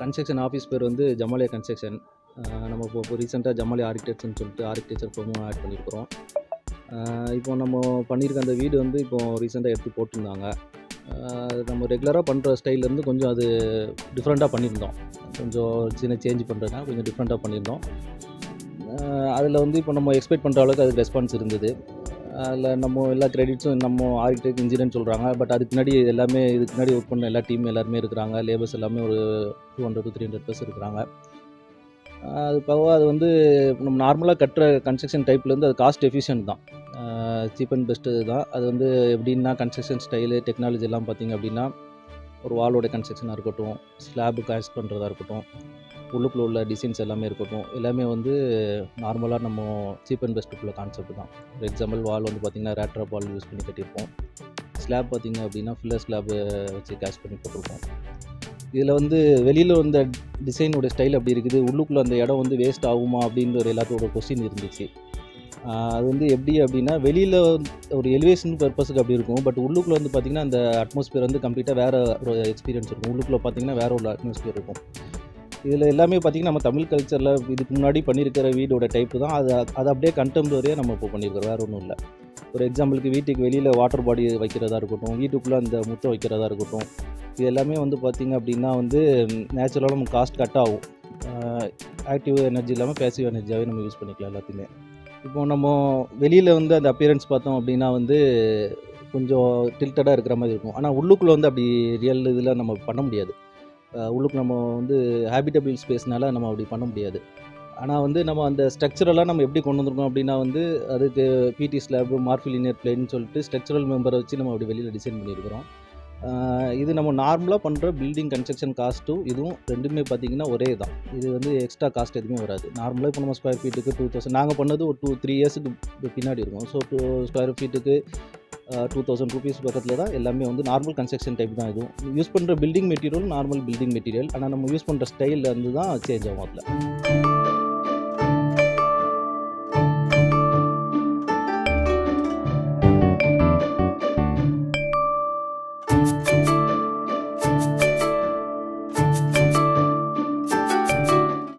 Construction office பேர் வந்து Jamalia construction நம்ம இப்போ இப்போ ரீசெண்டாக ஜமாலியா ஆர்கிடெக்ட்ஸ்னு சொல்லிட்டு ஆர்கிடெக்சர் ப்ரோமோ ஆட் பண்ணியிருக்கிறோம் இப்போ நம்ம பண்ணியிருக்க அந்த வீடு வந்து இப்போ ரீசெண்டாக எடுத்து போட்டிருந்தாங்க. நம்ம ரெகுலராக பண்ணுற ஸ்டைல்லேருந்து கொஞ்சம் அது டிஃப்ரெண்ட்டாக பண்ணியிருந்தோம். கொஞ்சம் சின்ன சேஞ்ச் பண்ணுறதுனா கொஞ்சம் டிஃப்ரெண்ட்டாக பண்ணியிருந்தோம். அதில் வந்து இப்போ நம்ம எக்ஸ்பெக்ட் பண்ணுற அளவுக்கு அதுக்கு ரெஸ்பான்ஸ் இருந்தது. அதில் நம்ம எல்லா கிரெடிட்ஸும் நம்ம ஆர்கிடெக்ட் இன்ஜினியர்னு சொல்கிறாங்க பட் அதுக்கு முன்னாடி எல்லாமே இதுக்கு முன்னாடி ஒர்க் பண்ண எல்லா டீம் எல்லாருமே இருக்கிறாங்க. லேபர்ஸ் எல்லாமே ஒரு two hundred to three hundred plus இருக்கிறாங்க. அது போக அது வந்து நம்ம நார்மலாக கட்டுற கன்ஸ்ட்ரக்ஷன் டைப்லேருந்து அது காஸ்ட் எஃபிஷியன்ட் தான். சீப் அண்ட் பெஸ்ட்டு தான் அது வந்து எப்படின்னா கன்ஸ்ட்ரக்ஷன் ஸ்டைலு டெக்னாலஜி எல்லாம் பார்த்தீங்க அப்படின்னா ஒரு வாலோட கன்ஸ்ட்ரக்ஷனாக இருக்கட்டும் ஸ்லாபு காஸ்ட் பண்ணுறதா இருக்கட்டும் உள்ளுக்குள்ள உள்ள டிசைன்ஸ் எல்லாமே இருக்கட்டும் எல்லாமே வந்து நார்மலாக நம்ம சீப் அண்ட் பெஸ்ட்டுக்குள்ள கான்செப்ட் தான். ஃபார் எக்ஸாம்பிள் வால் வந்து பார்த்திங்கன்னா ரேட்ராப் வால் யூஸ் பண்ணி கட்டியிருப்போம். ஸ்லாப் பார்த்திங்க அப்படின்னா ஃபில்லர் ஸ்லாப் வச்சு கேஷ் பண்ணி போட்டிருப்போம். இதில் வந்து வெளியில் வந்த டிசைனோட ஸ்டைல் அப்படி இருக்குது. உள்ளுக்குள்ளே அந்த இடம் வந்து வேஸ்ட் ஆகுமா அப்படின்ற ஒரு எல்லாத்தோட கொஸ்டின் இருந்துச்சு. அது வந்து எப்படி அப்படின்னா வெளியில் ஒரு எலிவேஷன் பர்பஸுக்கு அப்படி இருக்கும். பட் உள்ளுக்குள்ளே வந்து பார்த்திங்கன்னா அந்த அட்மாஸ்பியர் வந்து கம்ப்ளீட்டாக வேறு ஒரு எக்ஸ்பீரியன்ஸ் இருக்கும். உள்ளுக்குள்ளே பார்த்திங்கன்னா வேறு ஒரு அட்மாஸ்பியர் இருக்கும். இதில் எல்லாமே பார்த்திங்கன்னா நம்ம தமிழ் கல்ச்சரில் இதுக்கு முன்னாடி பண்ணியிருக்கிற வீடோட டைப்பு தான். அது அது அப்படியே கண்டெம்பரரியாக நம்ம இப்போ பண்ணியிருக்கிறோம். வேறு ஒன்றும் இல்லை. ஒரு எக்ஸாம்பிளுக்கு வீட்டுக்கு வெளியில் வாட்டர் பாடி வைக்கிறதா இருக்கட்டும் வீட்டுக்குள்ளே அந்த முட்டை வைக்கிறதா இருக்கட்டும் இது எல்லாமே வந்து பார்த்திங்க அப்படின்னா வந்து நேச்சுரலாக நம்ம காஸ்ட் கட் ஆகும். ஆக்டிவ் எனர்ஜி இல்லாமல் பேசிவ் எனர்ஜியாகவே நம்ம யூஸ் பண்ணிக்கலாம் எல்லாத்தையுமே. இப்போ நம்ம வெளியில் வந்து அந்த அப்பியரன்ஸ் பார்த்தோம் அப்படின்னா வந்து கொஞ்சம் டில்டடாக இருக்கிற மாதிரி இருக்கும். ஆனால் உள்ளுக்குள்ளே வந்து அப்படி ரியல் இதில் நம்ம பண்ண முடியாது. உள்ளுக்கு நம்ம வந்து ஹேபிட்டபிள் ஸ்பேஸ்னால நம்ம அப்படி பண்ண முடியாது. ஆனால் வந்து நம்ம அந்த ஸ்ட்ரக்சரெல்லாம் நம்ம எப்படி கொண்டு வந்திருக்கோம் அப்படின்னா வந்து அதுக்கு பிடி ஸ்லாப் மார்ஃபிலினியர் பிளேன்னு சொல்லிட்டு ஸ்ட்ரக்சரல் மெம்பரை வச்சு நம்ம அப்படி வெளியில் டிசைன் பண்ணியிருக்கிறோம். இது நம்ம நார்மலாக பண்ணுற பில்டிங் கன்ஸ்ட்ரக்ஷன் காஸ்ட்டும் இதுவும் ரெண்டுமே பார்த்தீங்கன்னா ஒரே தான். இது வந்து எக்ஸ்ட்ரா காஸ்ட் எதுவுமே வராது. நார்மலாக இப்போ நம்ம ஸ்கொயர் ஃபீட்டுக்கு டூ தௌசண்ட் நாங்கள் பண்ணது ஒரு டூ த்ரீ இயர்ஸுக்கு பின்னாடி இருக்கும். ஸோ டூ ஸ்கொயர் ஃபீட்டுக்கு டூ தௌசண்ட் ருபீஸ் பக்கத்தில் தான் எல்லாமே வந்து நார்மல் கன்ஸ்ட்ரக்ஷன் டைப் தான் இதுவும். யூஸ் பண்ணுற building material normal building material ஆனால் நம்ம யூஸ் பண்ணுற ஸ்டைலில் இருந்து தான் சேஞ்ச் ஆகும் அதில்.